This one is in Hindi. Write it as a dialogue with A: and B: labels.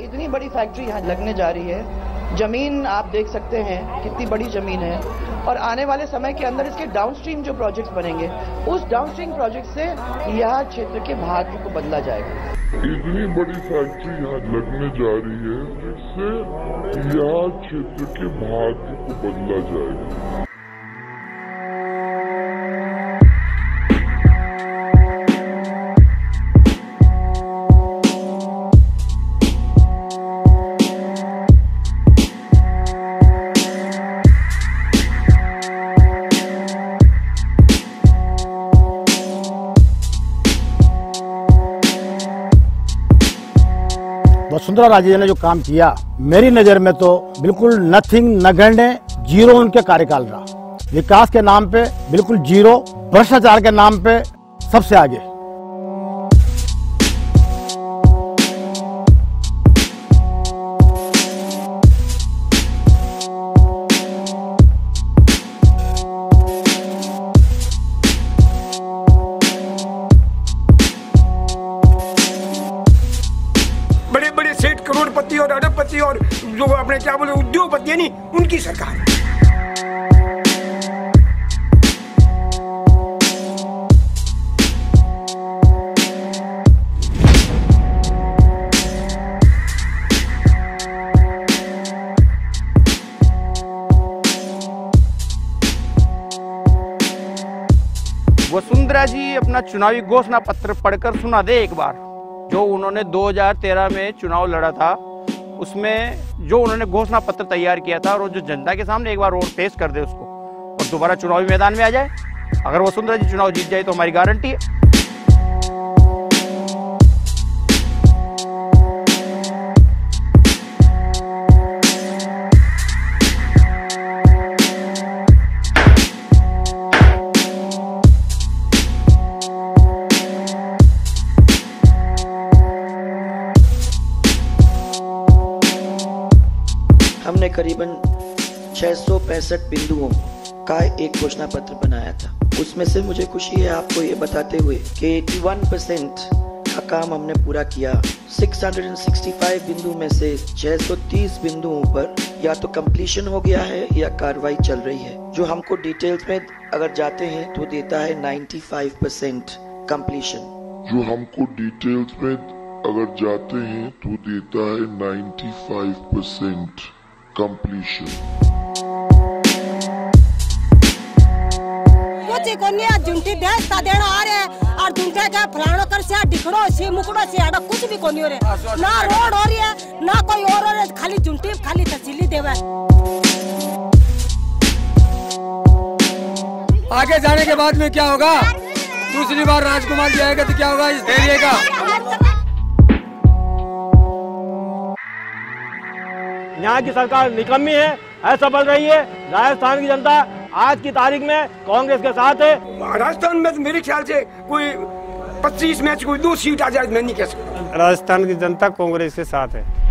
A: इतनी बड़ी फैक्ट्री यहाँ लगने जा रही है। ज़मीन आप देख सकते हैं, कितनी बड़ी ज़मीन है। और आने वाले समय के अंदर इसके डाउनस्ट्रीम जो प्रोजेक्ट्स बनेंगे, उस डाउनस्ट्रीम प्रोजेक्ट से यह क्षेत्र के भाग्य को बदला जाएगा।
B: इतनी बड़ी फैक्ट्री यहाँ लगने जा रही है, जिससे यहाँ क्षेत्र के भाग्य को बदला जाएगा।
C: वसुंधरा राजे ने जो काम किया, मेरी नज़र में तो बिल्कुल नथिंग नगण्य, ज़ीरो उनके कार्यकाल रहा। विकास के नाम पे बिल्कुल ज़ीरो, भ्रष्टाचार के नाम पे सबसे आगे।
D: करोड़पति और अरबपति और जो अपने क्या बोले, उद्योगपति नहीं उनकी सरकार।
E: वसुंधरा जी, अपना चुनावी घोषणा पत्र पढ़कर सुना दे एक बार, जो उन्होंने 2013 में चुनाव लड़ा था। उसमें जो उन्होंने घोषणा पत्र तैयार किया था और जो जनता के सामने एक बार और पेश कर दे उसको और दोबारा चुनावी मैदान में आ जाए। अगर वसुंधरा जी चुनाव जीत जाए तो हमारी गारंटी है।
A: हमने करीबन छह बिंदुओं का एक घोषणा पत्र बनाया था। उसमें से मुझे खुशी है आपको ये बताते हुए कि 81 परसेंट का काम हमने पूरा किया। 665 बिंदु में से 630 बिंदुओं पर या तो कंप्लीशन हो गया है या कार्रवाई चल रही है। जो हमको डिटेल्स में अगर जाते हैं तो देता है 95 परसेंट कम्प्लीशन
B: जो हमको डिटेल्स में अगर जाते हैं तो देता है 95 परसेंट
F: कुछ कोनी देना आ रहे और का फलानो कर से डिखड़ो से मुकड़ो से कुछ भी कोनी हो रहे। ना रोड हो रही है ना कोई और हो रहा खाली झुंटी खाली तहसीली देवे
D: आगे जाने के बाद में क्या होगा? दूसरी बार राजकुमार जी आएगा तो क्या होगा? इस एरिया का।
C: यहाँ की सरकार निकम्मी है ऐसा बोल रही है। राजस्थान की जनता आज की तारीख में कांग्रेस के साथ है।
D: राजस्थान में तो मेरे ख्याल से कोई 25 मैच कोई दो सीट आ जाए मैं नहीं कह सकता।
C: राजस्थान की जनता कांग्रेस के साथ है।